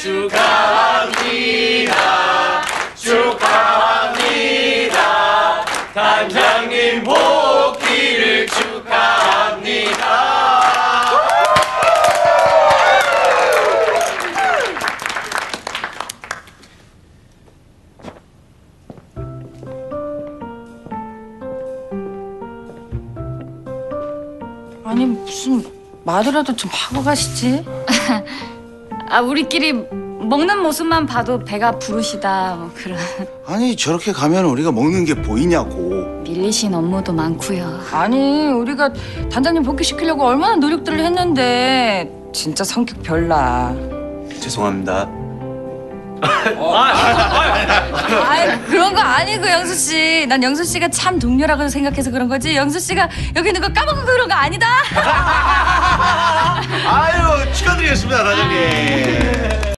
축하합니다. 축하합니다. 단장님 복귀를 축하합니다. 아니 무슨 말이라도 좀 하고 가시지. 아 우리끼리 먹는 모습만 봐도 배가 부르시다 뭐 그런 아니 저렇게 가면 우리가 먹는 게 보이냐고. 밀리신 업무도 많고요. 아니 우리가 단장님 복귀시키려고 얼마나 노력들을 했는데 진짜 성격 별나. 죄송합니다. 어. 아, 아. 그런 거 아니고 영수 씨. 난 영수 씨가 참 동료라고 생각해서 그런 거지. 영수 씨가 여기 있는 거 까먹고 그런 거 아니다. 아유 축하드리겠습니다 사장님.